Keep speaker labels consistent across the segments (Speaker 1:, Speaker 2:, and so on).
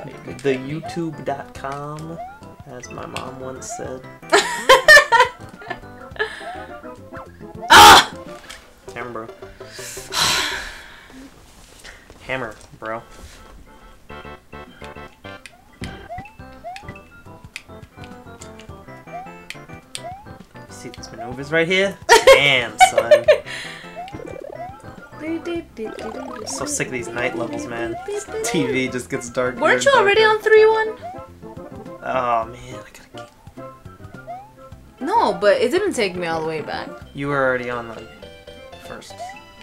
Speaker 1: thought you could
Speaker 2: The. YouTube.com, as my mom once said.
Speaker 1: Ah!
Speaker 2: Hammer, bro. Hammer, bro. See these maneuvers right here? Damn, son. So sick of these night levels, man. This TV just gets dark.
Speaker 1: Weren't you already on three one?
Speaker 2: Oh man, I gotta keep.
Speaker 1: No, but it didn't take me all the way back.
Speaker 2: You were already on the first.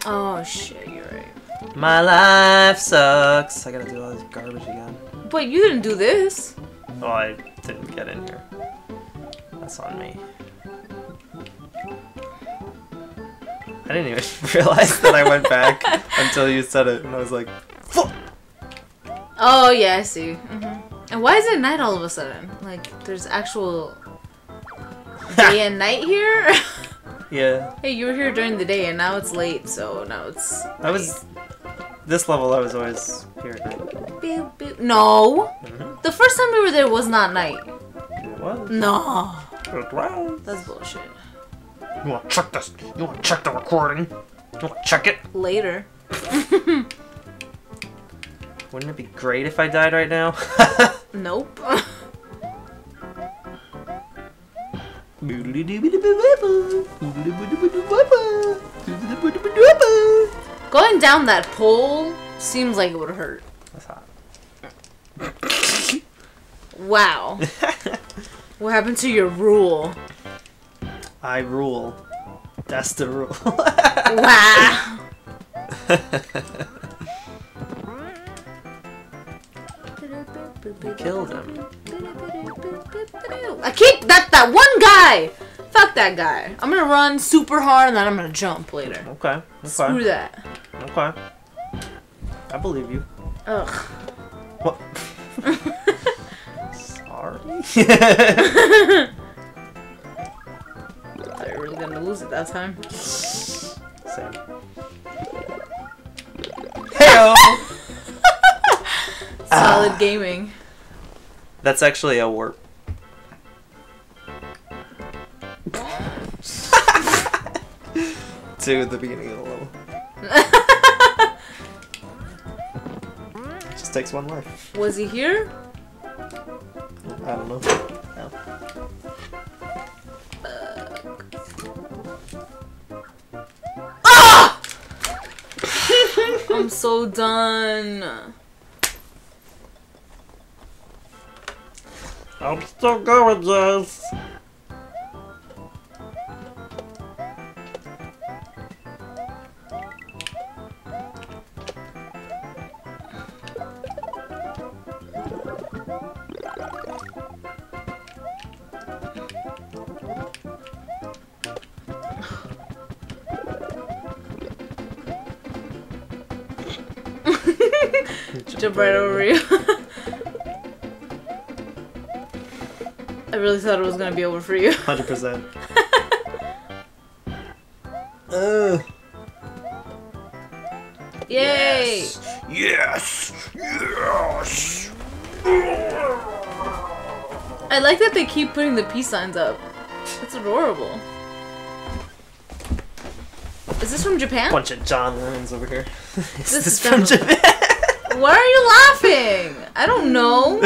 Speaker 1: Oh shit, you're right.
Speaker 2: My life sucks. I gotta do all this garbage again.
Speaker 1: But you didn't do this.
Speaker 2: Oh, I didn't get in here. That's on me. I didn't even realize that I went back until you said it, and I was like, "Fuck!"
Speaker 1: Oh yeah, I see. hmm And why is it night all of a sudden? Like there's actual day and night here.
Speaker 2: Yeah,
Speaker 1: hey, you were here during the day, and now it's late, so now it's.
Speaker 2: I was. This level, I was always here at night.
Speaker 1: Boop, boop. No,
Speaker 2: Mhm.
Speaker 1: the first time we were there was not night.
Speaker 2: It was.
Speaker 1: No,
Speaker 2: It was.
Speaker 1: that's bullshit.
Speaker 2: You wanna check this? You wanna check the recording? You wanna check it?
Speaker 1: Later.
Speaker 2: Wouldn't it be great if I died right now?
Speaker 1: Nope. Going down that pole seems like it would hurt.
Speaker 2: That's hot.
Speaker 1: Wow. what happened to your rule?
Speaker 2: I rule. That's the rule.
Speaker 1: Wow.
Speaker 2: You killed him.
Speaker 1: I keep that that one guy. Fuck that guy. I'm gonna run super hard and then I'm gonna jump later.
Speaker 2: Okay. okay.
Speaker 1: Screw that.
Speaker 2: Okay. I believe you.
Speaker 1: Ugh.
Speaker 2: What? Sorry.
Speaker 1: Thought you gonna lose it that time.
Speaker 2: Same. Heyo.
Speaker 1: Solid ah. gaming.
Speaker 2: That's actually a warp. to the beginning of the level. Just takes one life.
Speaker 1: Was he here?
Speaker 2: I don't know. No.
Speaker 1: I'm so done.
Speaker 2: I'm still going, Jess.
Speaker 1: Jump right over you. I really thought it was gonna be over for you.
Speaker 2: Hundred percent. Ugh.
Speaker 1: Yay!
Speaker 2: Yes. Yes.
Speaker 1: I like that they keep putting the peace signs up. That's adorable. Is this from Japan?
Speaker 2: Bunch of John Lennons over here. Is
Speaker 1: This
Speaker 2: this,
Speaker 1: is
Speaker 2: from
Speaker 1: definitely-
Speaker 2: Japan?
Speaker 1: Why are you laughing? I don't know.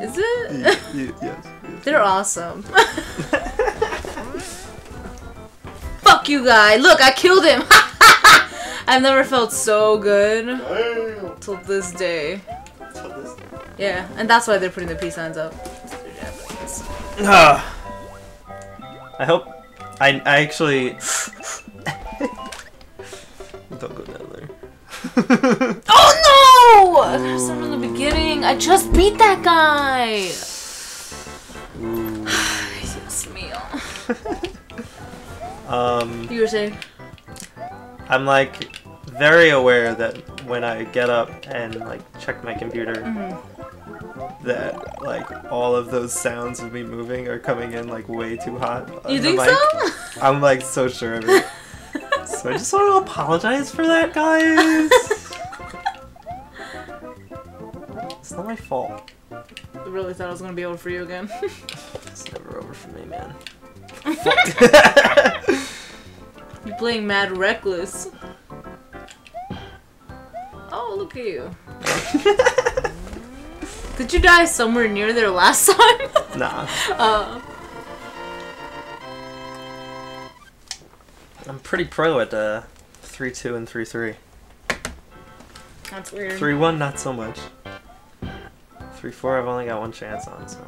Speaker 1: Is it?
Speaker 2: Y- yes.
Speaker 1: They're awesome. Fuck you guy. Look, I killed him. I've never felt so good till this day. Yeah, and that's why they're putting the peace signs up. They're
Speaker 2: Ah. I hope. I, I actually. Don't go down there.
Speaker 1: Oh no! I could've started from the beginning. I just beat that guy. Dios mío.
Speaker 2: um,
Speaker 1: You were saying?
Speaker 2: I'm like very aware that when I get up and like check my computer,
Speaker 1: Mm-hmm.
Speaker 2: that like all of those sounds of me moving are coming in like way too hot.
Speaker 1: You think
Speaker 2: mic.
Speaker 1: so?
Speaker 2: I'm like so sure of it. so I just want to apologize for that, guys.
Speaker 1: I really thought I was gonna be over for you again.
Speaker 2: It's never over for me, man.
Speaker 1: You're playing mad reckless. Oh, look at you. Did you die somewhere near there last time?
Speaker 2: nah.
Speaker 1: uh,
Speaker 2: I'm pretty pro at uh, 3 2 and 3 3.
Speaker 1: that's weird.
Speaker 2: 3 1, not so much. 3 4, I've only got one chance on, so.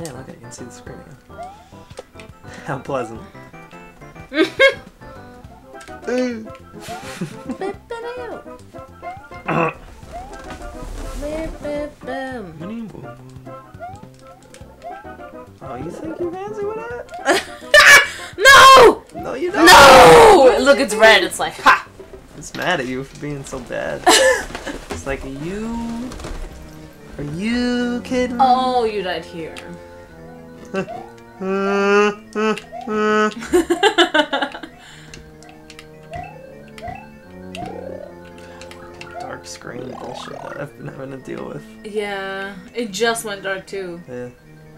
Speaker 2: Yeah, look, I can see the screen again. How pleasant. Oh, you think you fancy with that?
Speaker 1: no!
Speaker 2: No, you don't.
Speaker 1: No! Look, it's red. It's like, ha!
Speaker 2: It's mad at you for being so bad. it's like, you. Are you kidding? Me?
Speaker 1: Oh, you died here.
Speaker 2: Dark screen bullshit that I've been having to deal with.
Speaker 1: yeah, it just went dark too.
Speaker 2: Yeah.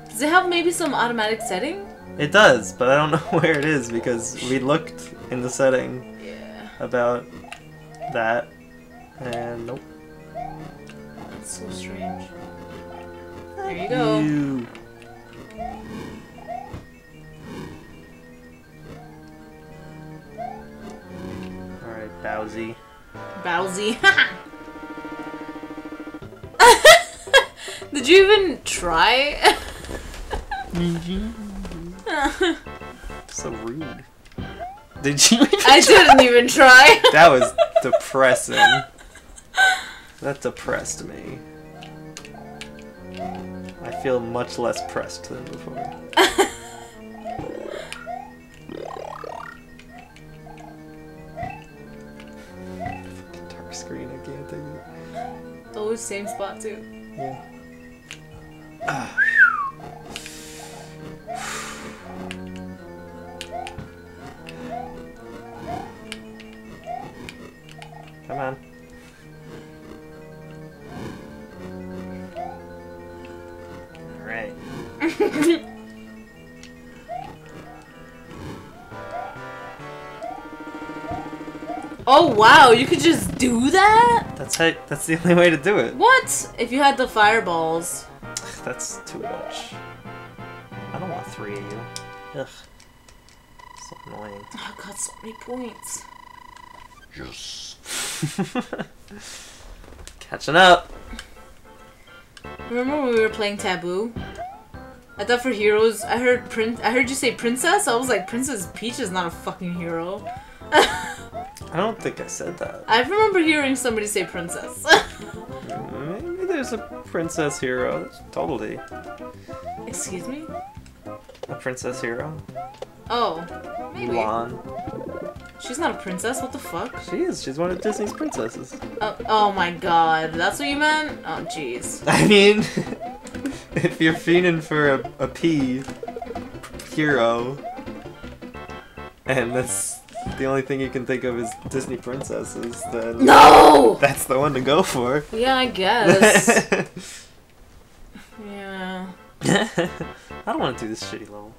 Speaker 1: Does it have maybe some automatic setting?
Speaker 2: It does, but I don't know where it is because we looked in the setting
Speaker 1: Yeah.
Speaker 2: about that, and nope.
Speaker 1: That's so strange. There you go.
Speaker 2: You. Alright, Bowsy.
Speaker 1: Bowsy. Did you even try?
Speaker 2: So rude. Did you? even
Speaker 1: I didn't even try.
Speaker 2: That was depressing. That depressed me. I feel much less pressed than before. Dark screen, I can't take it.
Speaker 1: Always same spot too.
Speaker 2: Yeah. Come
Speaker 1: Oh wow, you could just do that?
Speaker 2: That's how, that's the only way to do it.
Speaker 1: What? If you had the fireballs.
Speaker 2: That's too much. I don't want three of you. Ugh. So annoying.
Speaker 1: Oh god, so many points.
Speaker 2: Yes. Catching up.
Speaker 1: Remember when we were playing Taboo? I thought for heroes, I heard prin- I heard you say princess. I was like, Princess Peach is not a fucking hero.
Speaker 2: I don't think I said that.
Speaker 1: I remember hearing somebody say princess.
Speaker 2: Maybe there's a princess hero. Totally
Speaker 1: Excuse me?
Speaker 2: a princess hero.
Speaker 1: Oh, maybe.
Speaker 2: Mulan.
Speaker 1: She's not a princess. What the fuck?
Speaker 2: She is. She's one of Disney's princesses.
Speaker 1: Oh, oh my god, that's what you meant? Oh jeez.
Speaker 2: I mean, if you're fiending for a, a P hero, and that's the only thing you can think of is Disney princesses, then
Speaker 1: No!
Speaker 2: that's the one to go for.
Speaker 1: Yeah, I guess. yeah.
Speaker 2: I don't want to do this shitty level.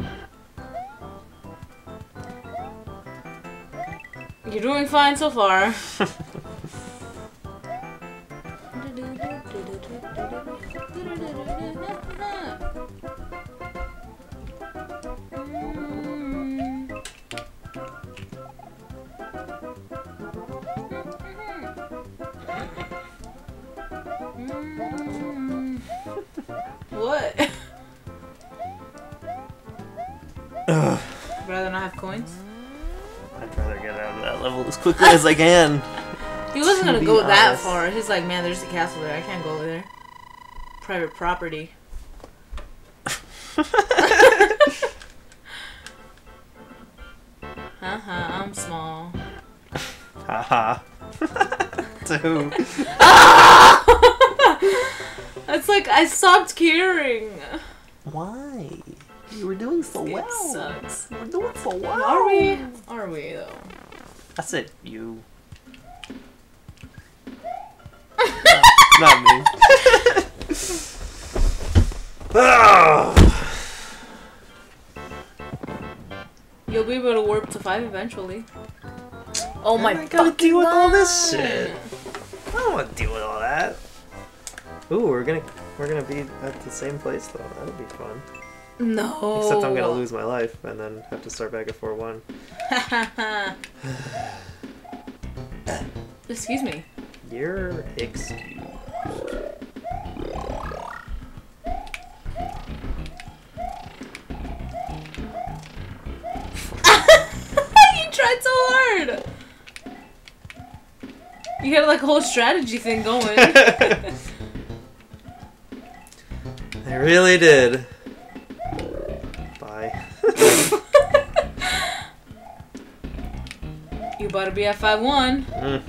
Speaker 1: You're doing fine so far. What?
Speaker 2: Ugh.
Speaker 1: Rather not have coins?
Speaker 2: I'd rather get out of that level as quickly as I can.
Speaker 1: He wasn't gonna go that far. He's like, man, there's a castle there. I can't go over there. Private property. Haha, uh-huh, I'm small.
Speaker 2: Haha. to who? Ah!
Speaker 1: It's like I stopped caring.
Speaker 2: Why? You were doing so
Speaker 1: It
Speaker 2: well.
Speaker 1: sucks.
Speaker 2: You were doing so well.
Speaker 1: Are we? Are we though?
Speaker 2: That's it. you. not me.
Speaker 1: You'll be able to warp to five eventually. Oh my god!
Speaker 2: I gotta
Speaker 1: fucking
Speaker 2: deal with all this shit. I don't want to deal with all that. Ooh, we're gonna we're gonna be at the same place though. That'll be fun.
Speaker 1: No.
Speaker 2: Except I'm gonna lose my life and then have to start back at 4-1.
Speaker 1: Excuse me.
Speaker 2: You're excused.
Speaker 1: you tried so hard. You had like a whole strategy thing going.
Speaker 2: I really did. Bye.
Speaker 1: you better be at five one.
Speaker 2: Mm.